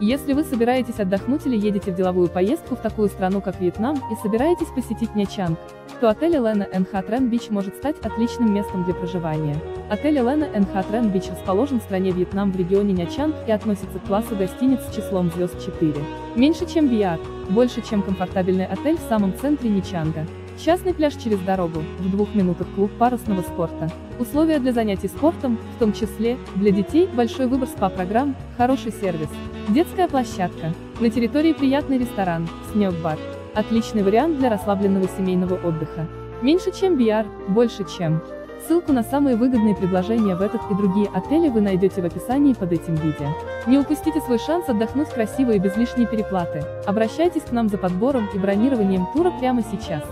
Если вы собираетесь отдохнуть или едете в деловую поездку в такую страну, как Вьетнам, и собираетесь посетить Нячанг, то отель Елена НХ Трен Бич может стать отличным местом для проживания. Отель Елена НХ Трен Бич расположен в стране Вьетнам в регионе Нячанг и относится к классу гостиниц с числом звезд 4. Меньше чем Биак, больше чем комфортабельный отель в самом центре Ничанга. Частный пляж через дорогу, в двух минутах клуб парусного спорта. Условия для занятий спортом, в том числе, для детей, большой выбор СПА-программ, хороший сервис. Детская площадка. На территории приятный ресторан, снег-бар. Отличный вариант для расслабленного семейного отдыха. Меньше чем BR, больше чем. Ссылку на самые выгодные предложения в этот и другие отели вы найдете в описании под этим видео. Не упустите свой шанс отдохнуть красиво и без лишней переплаты. Обращайтесь к нам за подбором и бронированием тура прямо сейчас.